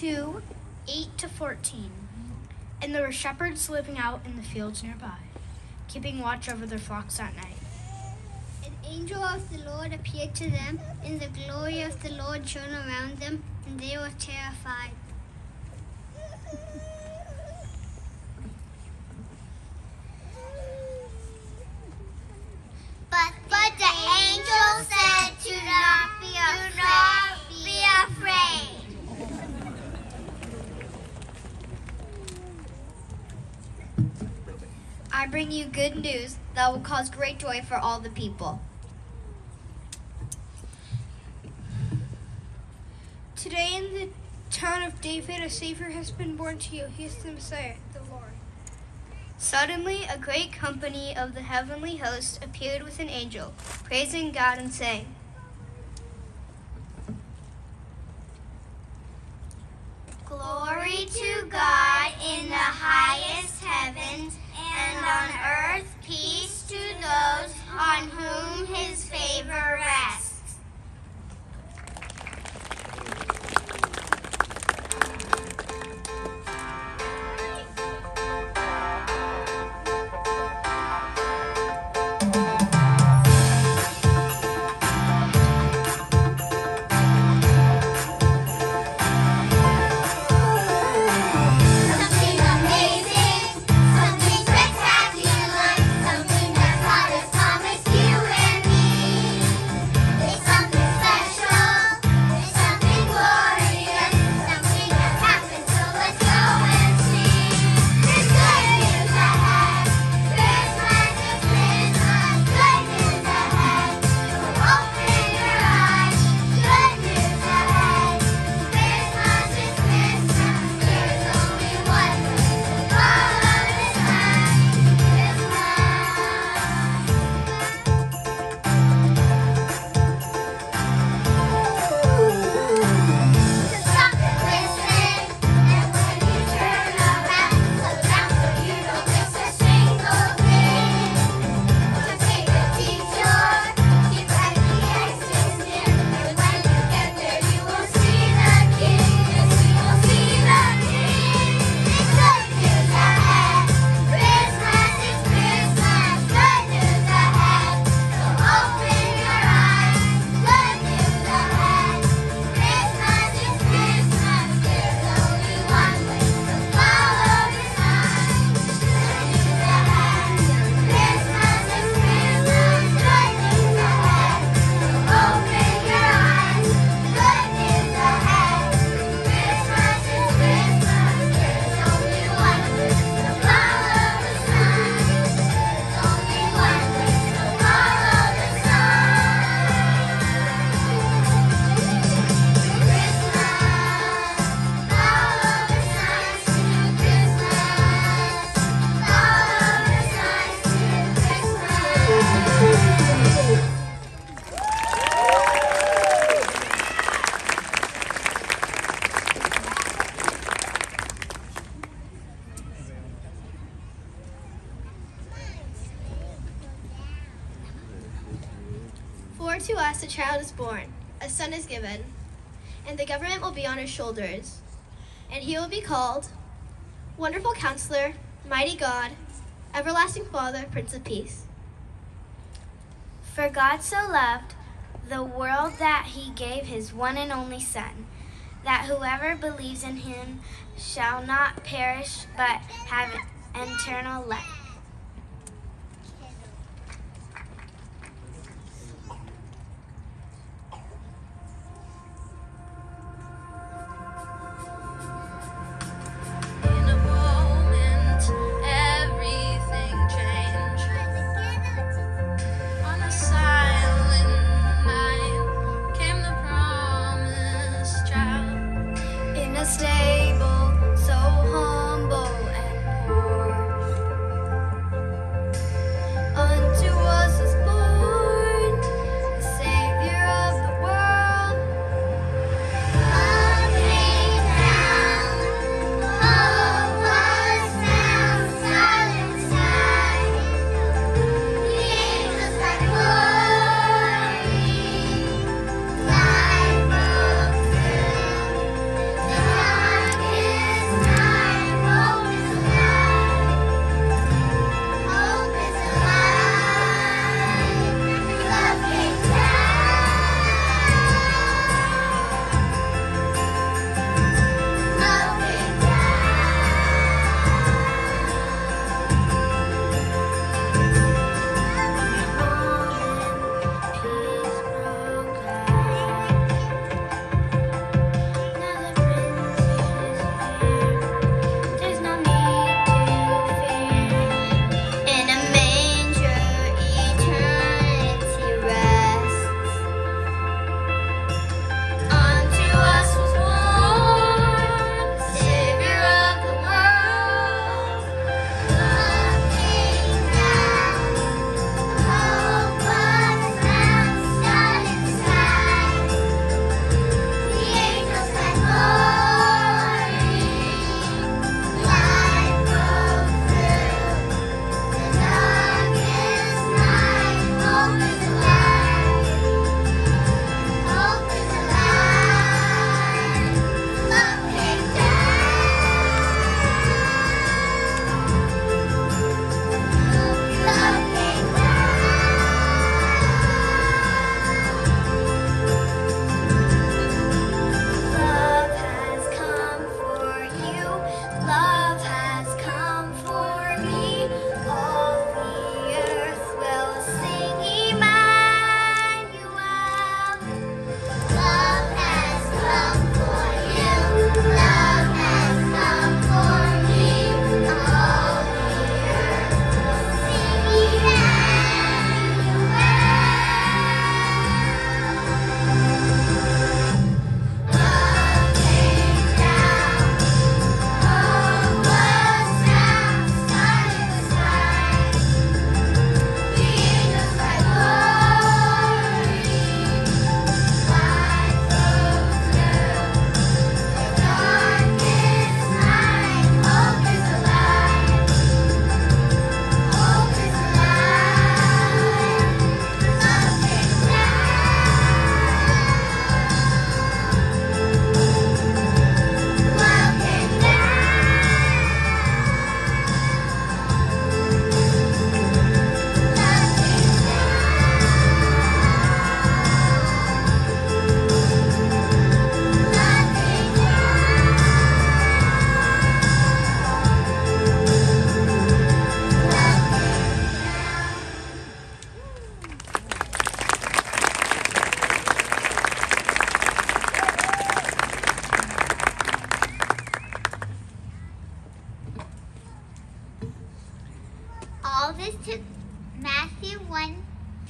2 8 to 14. And there were shepherds living out in the fields nearby, keeping watch over their flocks at night. An angel of the Lord appeared to them, and the glory of the Lord shone around them, and they were terrified. But, but the angel said, Do not be afraid. Be afraid. I bring you good news that will cause great joy for all the people. Today in the town of David, a Savior has been born to you. He is the Messiah, the Lord. Suddenly, a great company of the heavenly host appeared with an angel, praising God and saying, Glory to God in the highest heavens, and on earth peace to those on whom his favor rests. Is given, and the government will be on his shoulders. And he will be called Wonderful Counselor, Mighty God, Everlasting Father, Prince of Peace. For God so loved the world that he gave his one and only Son, that whoever believes in him shall not perish but have eternal life.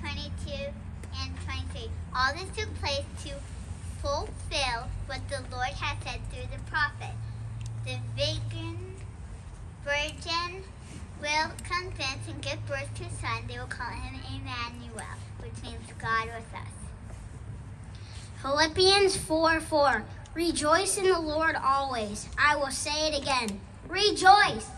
22 and 23. All this took place to fulfill what the Lord had said through the prophet. The virgin, virgin will convince and give birth to a son. They will call him Emmanuel, which means God with us. Philippians 4 4. Rejoice in the Lord always. I will say it again. Rejoice!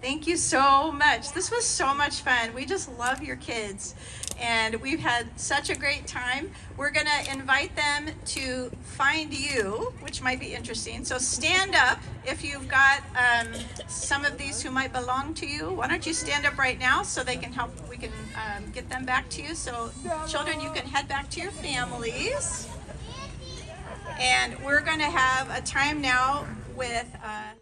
Thank you so much. This was so much fun. We just love your kids. And we've had such a great time. We're going to invite them to find you, which might be interesting. So stand up if you've got um, some of these who might belong to you. Why don't you stand up right now so they can help, we can um, get them back to you. So, children, you can head back to your families. And we're going to have a time now with. Uh,